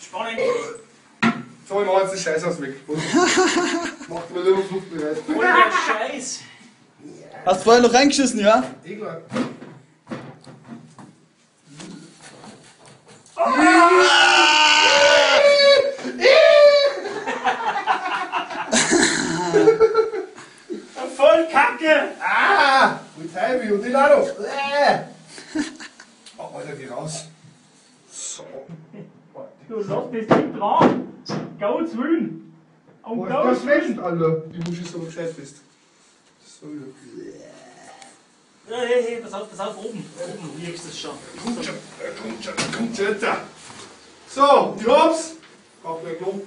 Spannend. So, ich mach jetzt den Scheiß aus weg. Macht mal lieber Fluchtbereit. Voll der Scheiß. Hast du vorher noch reingeschissen, ja? Eh klar. Voll Kacke. Ah! Mit Heimweh und noch. Äh. Oh, Alter, geh raus. So. Du lass das Ding dran. Gottes Willen. Um Oh, das Gottes wächst, Willen. Alter. Die muss ich so gescheit bist. So, ja. Hey, hey, hey, pass auf, pass auf, oben. Oben liegst du es schon. Kommt schon, kommt schon, kommt schon. da. So, ich hab's. Auf der Klo.